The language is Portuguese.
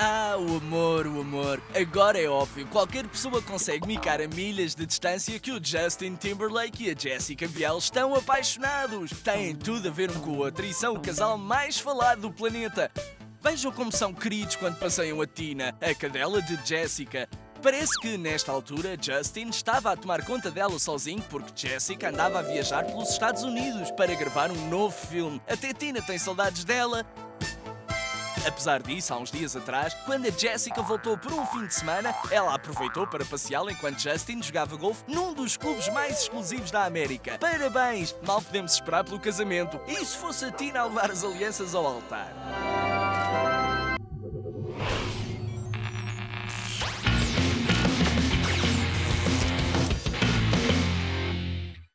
Ah, o amor, o amor. Agora é óbvio, qualquer pessoa consegue micar a milhas de distância que o Justin Timberlake e a Jessica Biel estão apaixonados. Têm tudo a ver um com o outro e são o casal mais falado do planeta. Vejam como são queridos quando passeiam a Tina, a cadela de Jessica. Parece que, nesta altura, Justin estava a tomar conta dela sozinho porque Jessica andava a viajar pelos Estados Unidos para gravar um novo filme. Até Tina tem saudades dela. Apesar disso, há uns dias atrás, quando a Jessica voltou por um fim de semana, ela aproveitou para passeá-la enquanto Justin jogava golfe num dos clubes mais exclusivos da América. Parabéns! Mal podemos esperar pelo casamento. E se fosse a Tina a levar as alianças ao altar?